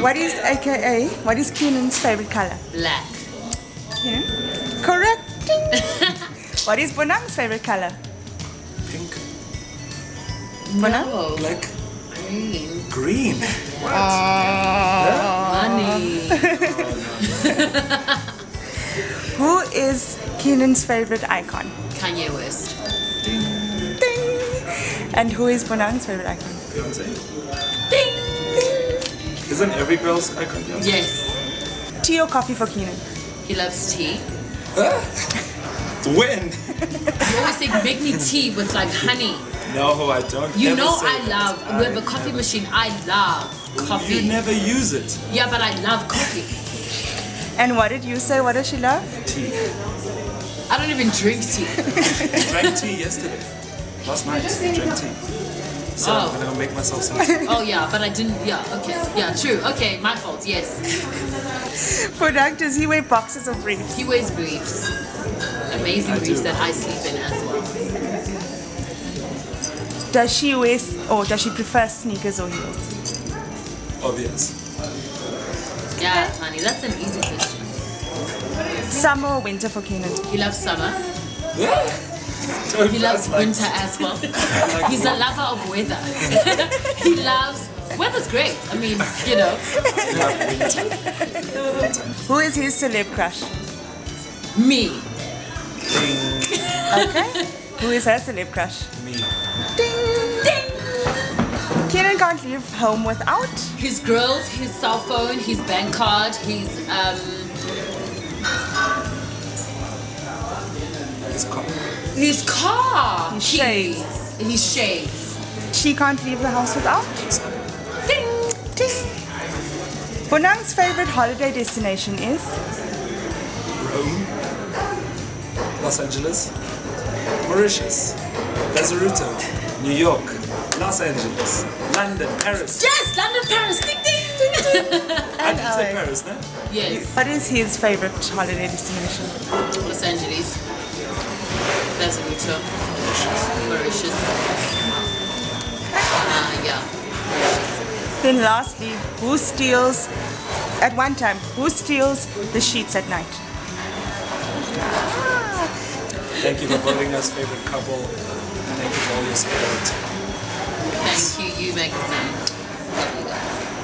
What is AKA? What is Kiernan's favorite color? Black. Kiernan? Correct. what is Bonang's favorite color? Pink. Bonang? No. Black. Green. Green. What? Ah. Money. Who is Kiernan's favorite icon? Kanye West. Ding. Ding. And who is Bonang's favorite icon? Beyonce. Ding. Isn't every girl's icon Beyonce? Yes. Tea or coffee for Kiernan? He loves tea. When? You always say make me tea with like honey. No, I don't. You know say I that. love. We have a coffee never- machine. I love coffee. You never use it. Yeah, but I love coffee. And what did you say? What does she love? Tea. I don't even drink tea. drank tea yesterday. Last night, drank tea. So Oh. I'm gonna make myself some Oh yeah, but I didn't. Yeah, okay. Yeah, true. Okay, my fault. Yes. Bonang, does he wear boxes or briefs? He wears briefs. Amazing I briefs do. that I sleep in as well. Does she wear s- or does she prefer sneakers or heels? obvious. Yeah, honey, that's an easy question. Summer or winter for Kiernan? He loves summer. Don't He loves like- winter as well. like He's a lover of weather. he loves weather's great. I mean, you know. Who is his celeb crush? Me. Ding. Okay. Who is her celeb crush? Me. Ding. Ding. Kiernan can't leave home without. His girls, his cell phone, his bank card, his um His car. His car. His keys, shades. His shades. She can't leave the house without. Ding. Ding. Bonang's favorite holiday destination is? Rome. Los Angeles. Mauritius. Lanzarote. New York. Los Angeles. London. Paris. Yes, London, Paris. Ding ding. ding, ding. I did say Paris, no? yes, What is his favorite holiday destination? Los Angeles. Lanzarote. Mauritius. Uh, yeah. Then lastly, who steals, at one time, who steals the sheets at night? Thank you for voting us favorite couple. Thank you for all your support. Thank you, you magazine. Love you guys.